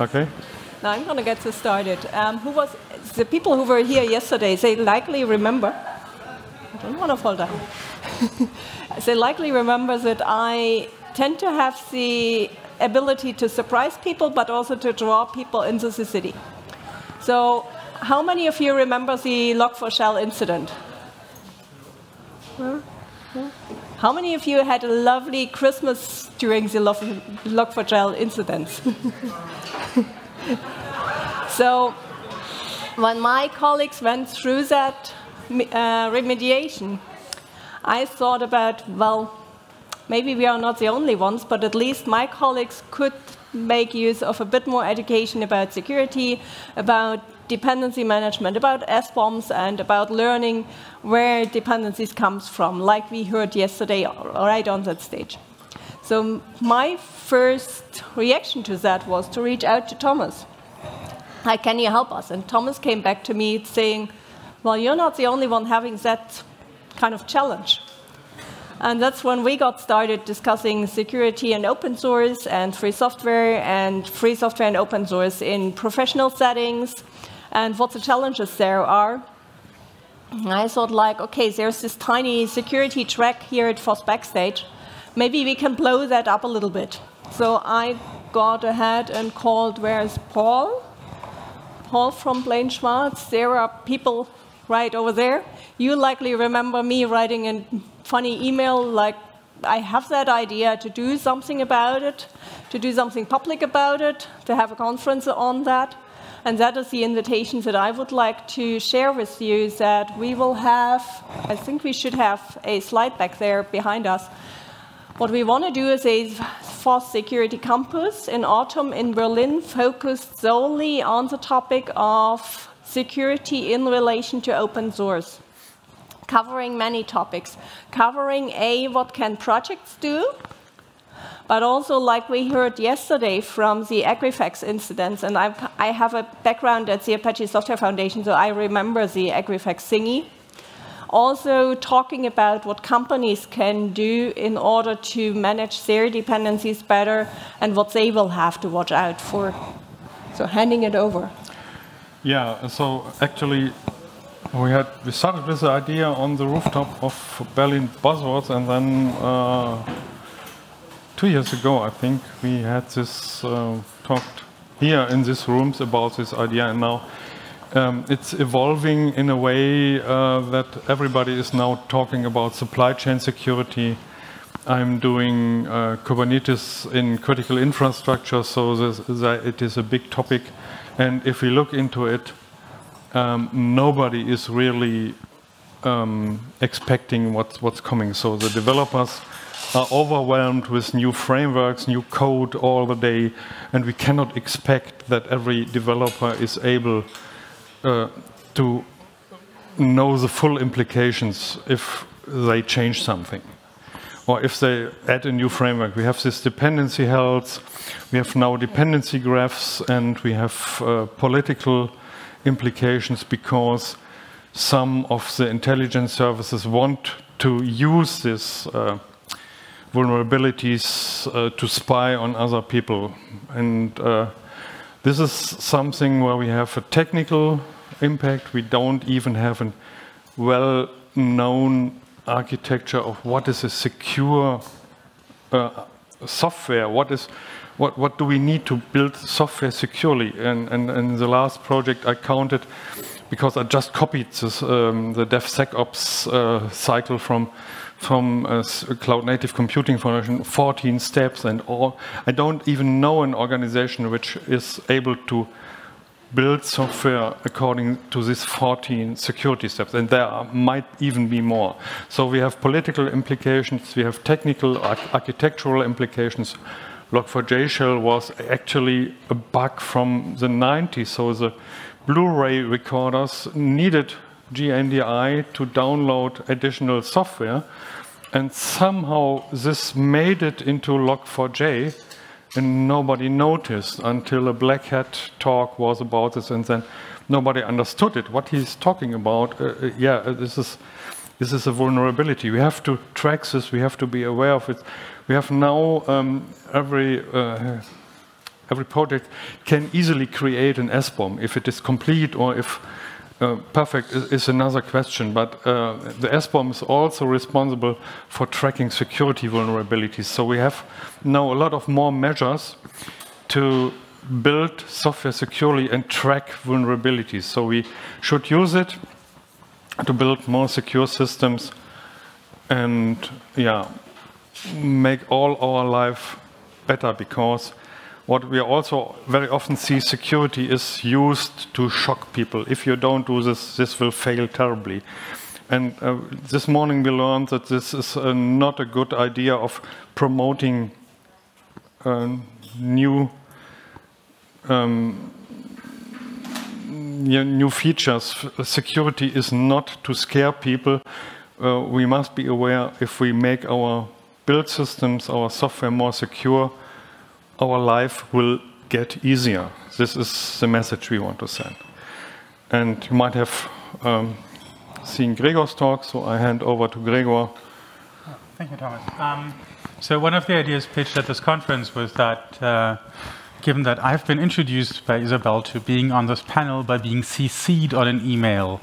Okay. Now I'm going to get this started. Um, who was the people who were here yesterday? They likely remember. I don't want to fall down. they likely remember that I tend to have the ability to surprise people, but also to draw people into the city. So, how many of you remember the Log4Shell incident? How many of you had a lovely Christmas during the Log4Shell incident? so, when my colleagues went through that uh, remediation, I thought about, well, maybe we are not the only ones, but at least my colleagues could make use of a bit more education about security, about dependency management, about SBOMs, and about learning where dependencies comes from, like we heard yesterday right on that stage. So my first reaction to that was to reach out to Thomas. Hi, can you help us? And Thomas came back to me saying, well, you're not the only one having that kind of challenge. And that's when we got started discussing security and open source and free software and free software and open source in professional settings and what the challenges there are. I thought like, okay, there's this tiny security track here at FOSS Backstage. Maybe we can blow that up a little bit. So I got ahead and called, where's Paul? Paul from Plain Schwarz. There are people right over there. You likely remember me writing a funny email like, I have that idea to do something about it, to do something public about it, to have a conference on that. And that is the invitation that I would like to share with you that we will have, I think we should have a slide back there behind us. What we want to do is a FOSS Security Campus in autumn in Berlin focused solely on the topic of security in relation to open source covering many topics, covering A, what can projects do, but also like we heard yesterday from the Equifax incidents, and I've, I have a background at the Apache Software Foundation, so I remember the Equifax thingy. Also talking about what companies can do in order to manage their dependencies better and what they will have to watch out for. So handing it over. Yeah, so actually we had we started with the idea on the rooftop of Berlin Buzzwords and then uh, two years ago, I think, we had this uh, talked here in these rooms about this idea, and now um, it's evolving in a way uh, that everybody is now talking about supply chain security. I'm doing uh, Kubernetes in critical infrastructure, so it is a big topic. And if we look into it, um, nobody is really um, expecting what's, what's coming. So the developers are overwhelmed with new frameworks, new code all the day, and we cannot expect that every developer is able uh, to know the full implications if they change something. Or if they add a new framework. We have this dependency health, we have now dependency graphs, and we have uh, political implications because some of the intelligence services want to use this uh, vulnerabilities uh, to spy on other people. And uh, this is something where we have a technical impact. We don't even have a well-known architecture of what is a secure uh, software, what is what, what do we need to build software securely? And, and, and in the last project I counted, because I just copied this, um, the DevSecOps uh, cycle from from uh, a Cloud Native Computing Foundation, 14 steps and all. I don't even know an organization which is able to build software according to these 14 security steps, and there are, might even be more. So we have political implications, we have technical, ar architectural implications. Log4j shell was actually a bug from the 90s, so the Blu-ray recorders needed JNDI to download additional software, and somehow this made it into Log4j, and nobody noticed until a Black Hat talk was about this, and then nobody understood it. What he's talking about, uh, uh yeah, uh, this is this is a vulnerability. We have to track this. We have to be aware of it. We have now um, every uh, every project can easily create an SBOM If it is complete or if uh, perfect is, is, another question, but uh, the SBOM is also responsible for tracking security vulnerabilities. So we have now a lot of more measures to build software securely and track vulnerabilities. So we should use it to build more secure systems and yeah, make all our life better because what we also very often see security is used to shock people. If you don't do this, this will fail terribly. And uh, this morning we learned that this is uh, not a good idea of promoting uh, new um, new features. Security is not to scare people. Uh, we must be aware if we make our build systems, our software more secure, our life will get easier. This is the message we want to send. And you might have um, seen Gregor's talk, so I hand over to Gregor. Thank you, Thomas. Um, so one of the ideas pitched at this conference was that uh, given that I've been introduced by Isabel to being on this panel by being CC'd on an email,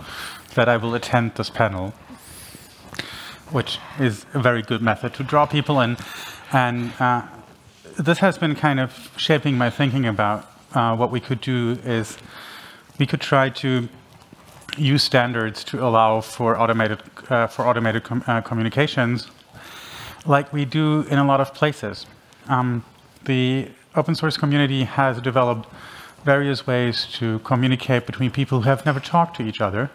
that I will attend this panel, which is a very good method to draw people in. And uh, this has been kind of shaping my thinking about uh, what we could do is we could try to use standards to allow for automated uh, for automated com uh, communications, like we do in a lot of places. Um, the open source community has developed various ways to communicate between people who have never talked to each other,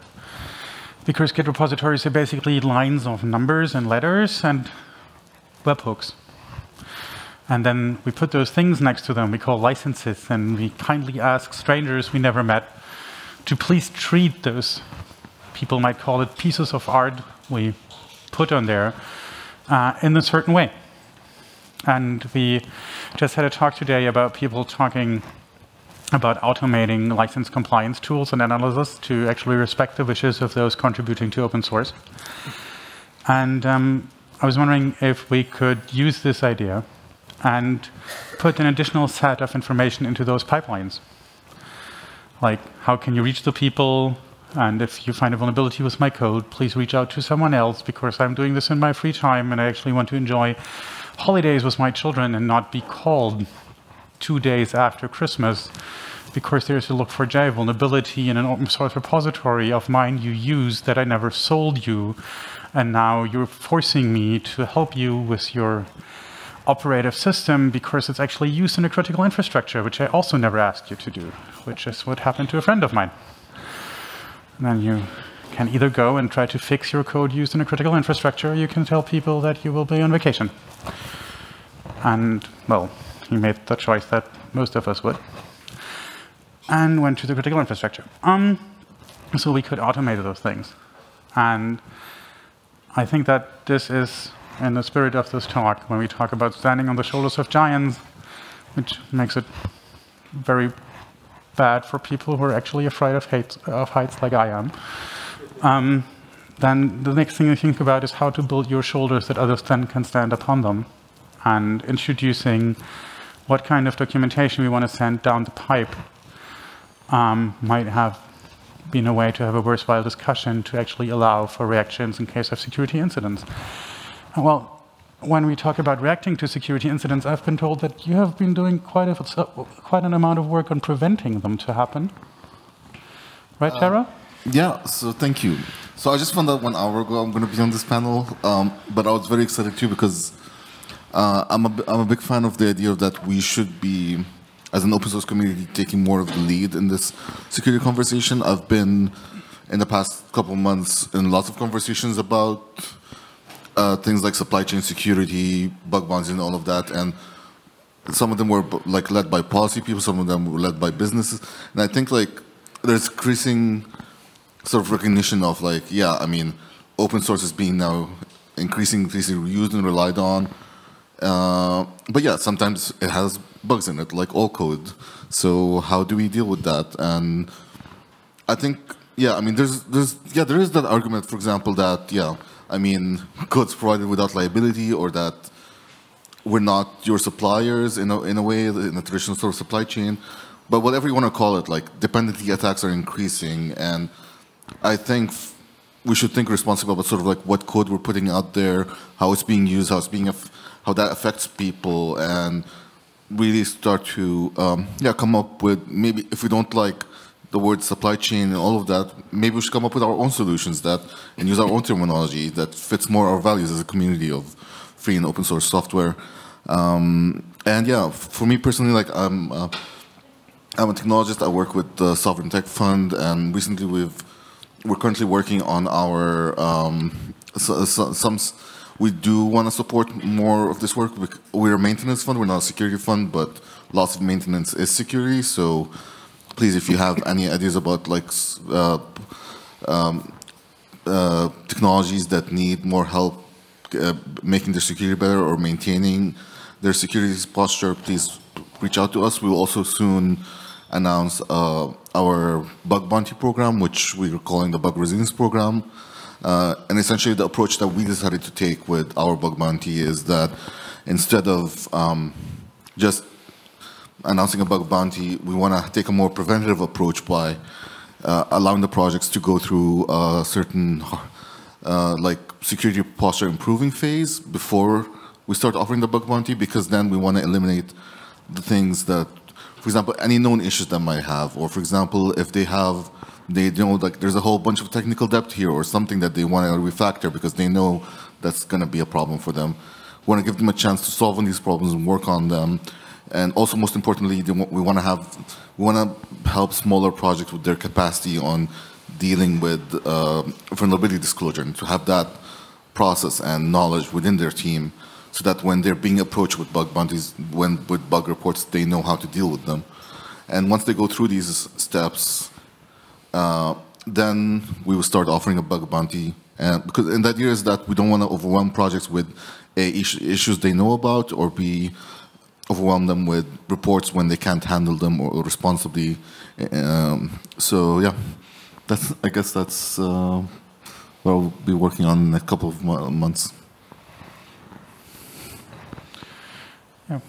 because Git repositories are basically lines of numbers and letters and webhooks. And then we put those things next to them we call licenses, and we kindly ask strangers we never met to please treat those, people might call it pieces of art we put on there, uh, in a certain way. And we just had a talk today about people talking about automating license compliance tools and analysis to actually respect the wishes of those contributing to open source. And um, I was wondering if we could use this idea and put an additional set of information into those pipelines. Like, how can you reach the people? And if you find a vulnerability with my code, please reach out to someone else because I'm doing this in my free time and I actually want to enjoy holidays with my children and not be called two days after Christmas because there's a Log4j vulnerability in an open source repository of mine you use that I never sold you. And now you're forcing me to help you with your operative system because it's actually used in a critical infrastructure, which I also never asked you to do, which is what happened to a friend of mine. And then you can either go and try to fix your code used in a critical infrastructure, or you can tell people that you will be on vacation. And, well, he made the choice that most of us would, and went to the critical infrastructure. Um, so we could automate those things. And I think that this is in the spirit of this talk when we talk about standing on the shoulders of giants, which makes it very bad for people who are actually afraid of, hate, of heights like I am. Um, then the next thing you think about is how to build your shoulders that others then can stand upon them. And introducing what kind of documentation we want to send down the pipe um, might have been a way to have a worthwhile discussion to actually allow for reactions in case of security incidents. Well, when we talk about reacting to security incidents, I've been told that you have been doing quite, a, quite an amount of work on preventing them to happen. Right, uh, Tara? Yeah, so thank you. So I just found out one hour ago I'm going to be on this panel, um, but I was very excited too because uh, I'm, a, I'm a big fan of the idea that we should be, as an open source community, taking more of the lead in this security conversation. I've been, in the past couple months, in lots of conversations about uh, things like supply chain security, bug bounties, and all of that. And some of them were like led by policy people, some of them were led by businesses. And I think like there's increasing sort of recognition of like, yeah, I mean, open source is being now increasingly used and relied on. Uh, but yeah, sometimes it has bugs in it, like all code. So how do we deal with that? And I think, yeah, I mean, there's, there's, yeah, there is that argument, for example, that yeah, I mean, codes provided without liability or that we're not your suppliers in a, in a way, in a traditional sort of supply chain. But whatever you want to call it, like dependency attacks are increasing. And I think we should think responsibly about sort of like what code we're putting out there, how it's being used, how it's being, how that affects people, and really start to um, yeah come up with maybe if we don't like the word supply chain and all of that, maybe we should come up with our own solutions that and use our own terminology that fits more our values as a community of free and open source software. Um, and yeah, for me personally, like I'm, uh, I'm a technologist. I work with the Sovereign Tech Fund, and recently we've we're currently working on our um, so, so, some. We do want to support more of this work. We're a maintenance fund. We're not a security fund, but lots of maintenance is security. So please, if you have any ideas about like uh, um, uh, technologies that need more help uh, making their security better or maintaining their security posture, please reach out to us. We will also soon announce uh, our bug bounty program, which we are calling the bug resilience program. Uh, and essentially the approach that we decided to take with our bug bounty is that instead of um, just announcing a bug bounty, we want to take a more preventative approach by uh, allowing the projects to go through a certain uh, like security posture improving phase before we start offering the bug bounty because then we want to eliminate the things that, for example, any known issues that might have, or for example, if they have, they know like there's a whole bunch of technical debt here or something that they want to refactor because they know that's going to be a problem for them. We want to give them a chance to solve on these problems and work on them. And also, most importantly, we want to have, we want to help smaller projects with their capacity on dealing with uh, vulnerability disclosure and to have that process and knowledge within their team so that when they're being approached with bug bounties, when with bug reports, they know how to deal with them. And once they go through these steps, uh, then we will start offering a bug bounty. And because and the idea is that we don't want to overwhelm projects with a, issues they know about or be overwhelm them with reports when they can't handle them or, or responsibly. Um, so yeah that's I guess that's uh, what I'll be working on in a couple of months. Yeah.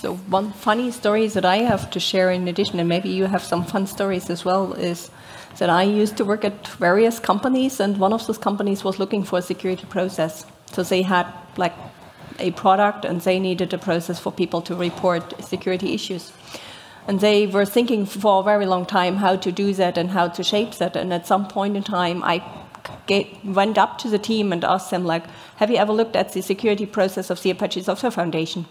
So one funny story that I have to share in addition, and maybe you have some fun stories as well, is that I used to work at various companies, and one of those companies was looking for a security process. So they had like a product, and they needed a process for people to report security issues. And they were thinking for a very long time how to do that and how to shape that. And at some point in time, I went up to the team and asked them, like, have you ever looked at the security process of the Apache Software Foundation?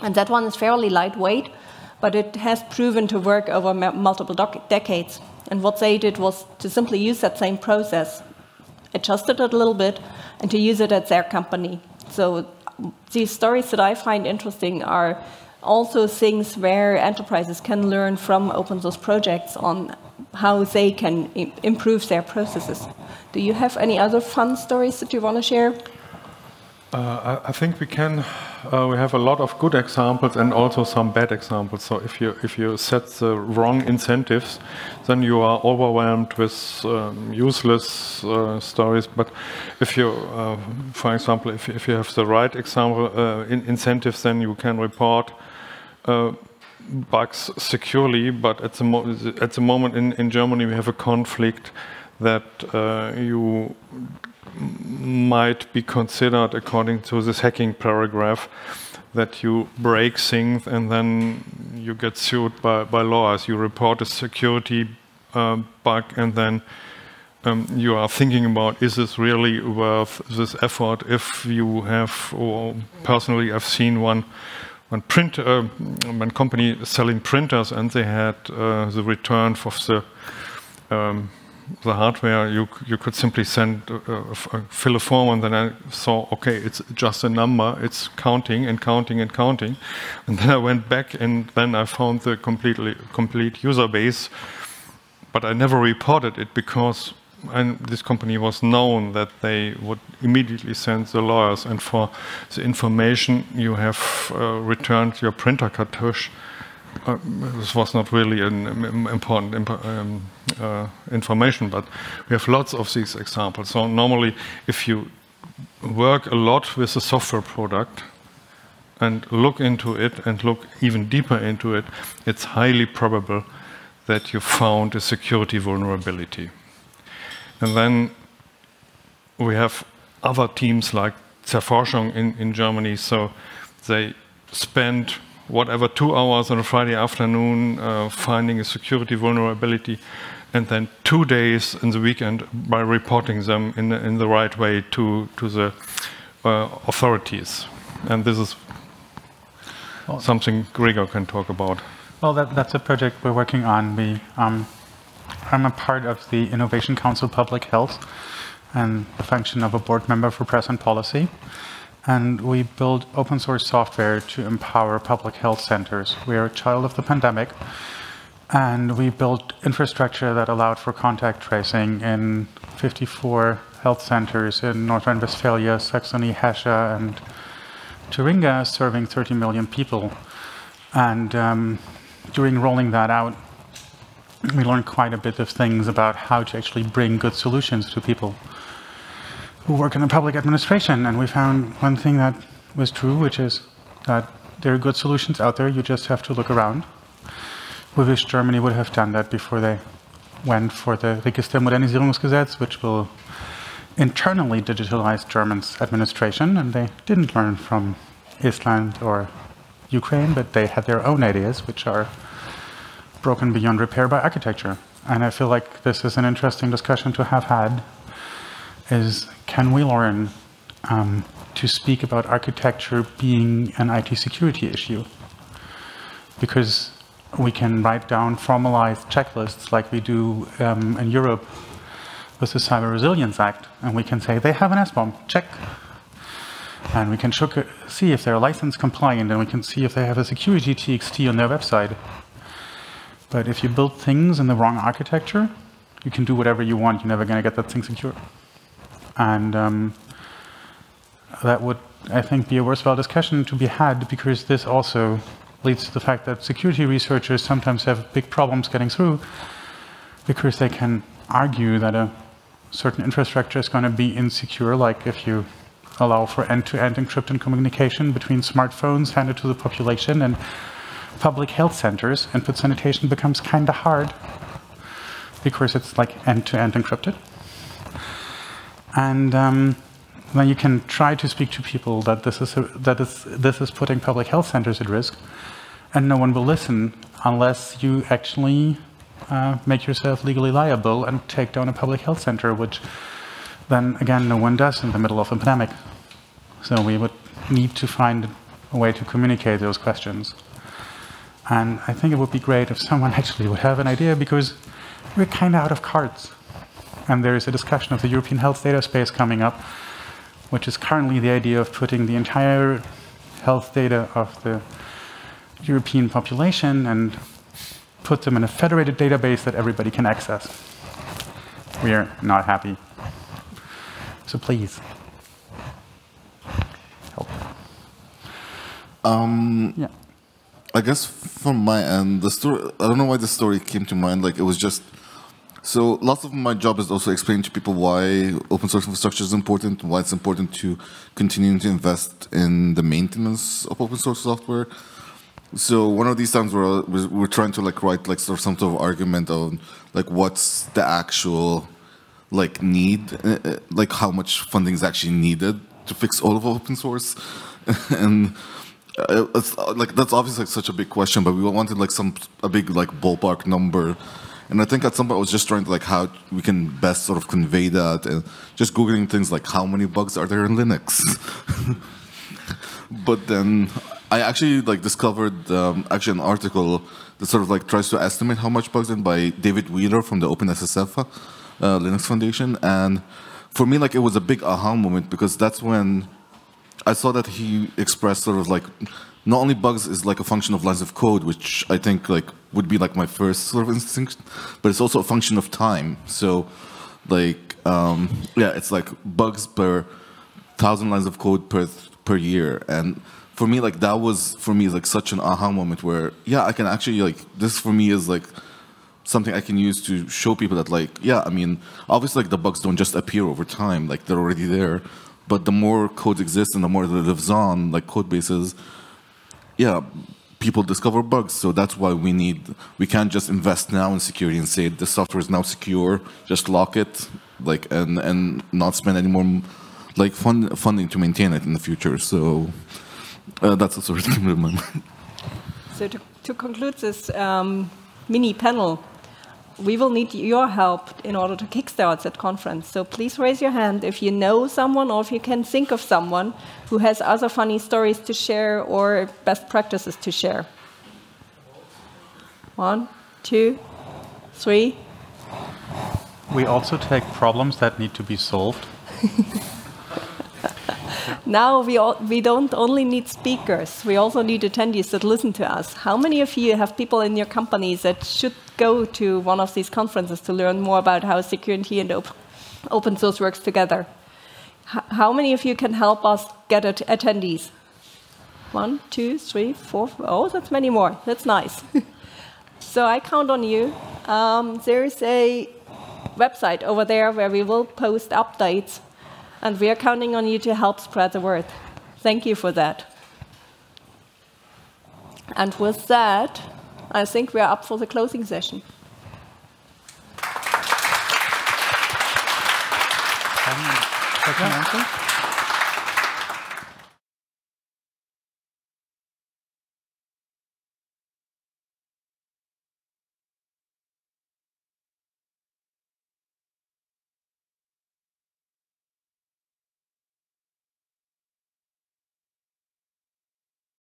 And that one is fairly lightweight, but it has proven to work over multiple decades. And what they did was to simply use that same process, adjust it a little bit, and to use it at their company. So these stories that I find interesting are also things where enterprises can learn from open source projects on how they can improve their processes. Do you have any other fun stories that you want to share? Uh, I, think we can. Uh, we have a lot of good examples and also some bad examples. So if you if you set the wrong incentives, then you are overwhelmed with um, useless uh, stories. But if you, uh, for example, if if you have the right example uh, in incentives, then you can report uh, bugs securely, but at the, at the moment in, in Germany we have a conflict that you might be considered, according to this hacking paragraph, that you break things and then you get sued by, by lawyers. You report a security uh, bug and then um, you are thinking about is this really worth this effort if you have, or personally I've seen one one print, uh, one company selling printers, and they had uh, the return for the um, the hardware. You you could simply send uh, fill a form, and then I saw okay, it's just a number. It's counting and counting and counting, and then I went back, and then I found the completely complete user base, but I never reported it because and this company was known that they would immediately send the lawyers, and for the information you have uh, returned your printer cartouche. Uh, this was not really an important imp um, uh, information, but we have lots of these examples. So normally, if you work a lot with a software product, and look into it and look even deeper into it, it's highly probable that you found a security vulnerability. And then we have other teams like Zerforschung in, in Germany, so they spend whatever two hours on a Friday afternoon uh, finding a security vulnerability, and then two days in the weekend by reporting them in the, in the right way to, to the uh, authorities. And this is well, something Gregor can talk about. Well, that, that's a project we're working on. We, um, I'm a part of the Innovation Council Public Health and the function of a board member for press and policy. And we build open source software to empower public health centers. We are a child of the pandemic, and we built infrastructure that allowed for contact tracing in 54 health centers in North Rhine-Westphalia, Saxony, Hesse, and Thuringia, serving 30 million people. And um, during rolling that out, we learned quite a bit of things about how to actually bring good solutions to people who work in the public administration. And we found one thing that was true, which is that there are good solutions out there. You just have to look around. We wish Germany would have done that before they went for the Registermodernisierungsgesetz, which will internally digitalize Germany's administration. And they didn't learn from Iceland or Ukraine, but they had their own ideas, which are broken beyond repair by architecture. And I feel like this is an interesting discussion to have had, is can we learn um, to speak about architecture being an IT security issue? Because we can write down formalized checklists like we do um, in Europe with the Cyber Resilience Act, and we can say they have an SBOM, check. And we can see if they're license compliant, and we can see if they have a security TXT on their website. But if you build things in the wrong architecture, you can do whatever you want. You're never going to get that thing secure. And um, that would, I think, be a worthwhile discussion to be had because this also leads to the fact that security researchers sometimes have big problems getting through because they can argue that a certain infrastructure is going to be insecure, like if you allow for end-to-end -end encrypted communication between smartphones handed to the population and public health centers, input sanitation becomes kind of hard because it's like end-to-end -end encrypted. And um, then you can try to speak to people that this is a, that is this is putting public health centers at risk, and no one will listen unless you actually uh, make yourself legally liable and take down a public health center, which then again no one does in the middle of a pandemic. So we would need to find a way to communicate those questions. And I think it would be great if someone actually would have an idea because we're kind of out of cards. And there is a discussion of the European health data space coming up, which is currently the idea of putting the entire health data of the European population and put them in a federated database that everybody can access. We are not happy. So please, help. Um, yeah. I guess from my end, the story, I don't know why the story came to mind. Like, it was just, so lots of my job is also explaining to people why open source infrastructure is important, why it's important to continue to invest in the maintenance of open source software. So one of these times we're, we're trying to like write like sort of some sort of argument on like what's the actual like need, uh, uh, like how much funding is actually needed to fix all of open source. and uh, it's like that's obviously like such a big question, but we wanted like some a big like ballpark number. And I think at some point I was just trying to like how we can best sort of convey that and just googling things like how many bugs are there in Linux. but then I actually like discovered um, actually an article that sort of like tries to estimate how much bugs in by David Wheeler from the OpenSSF uh, Linux Foundation, and for me like it was a big aha moment because that's when I saw that he expressed sort of like not only bugs is like a function of lines of code, which I think like would be like my first sort of instinct, but it's also a function of time. So like um, yeah, it's like bugs per thousand lines of code per per year, and for me like that was for me like such an aha moment where yeah, I can actually like this for me is like something I can use to show people that like yeah, I mean obviously like the bugs don't just appear over time, like they're already there but the more code exists and the more that lives on, like code bases, yeah, people discover bugs. So that's why we need, we can't just invest now in security and say the software is now secure, just lock it, like, and, and not spend any more like fund, funding to maintain it in the future. So uh, that's came to my mind. So to, to conclude this um, mini panel, we will need your help in order to kickstart that conference. So please raise your hand if you know someone or if you can think of someone who has other funny stories to share or best practices to share. One, two, three. We also take problems that need to be solved. now we, all, we don't only need speakers, we also need attendees that listen to us. How many of you have people in your companies that should go to one of these conferences to learn more about how security and op open source works together? H how many of you can help us get at attendees? One, two, three, four. Oh, that's many more. That's nice. so I count on you. Um, there is a website over there where we will post updates and we are counting on you to help spread the word. Thank you for that. And with that, I think we are up for the closing session. Um,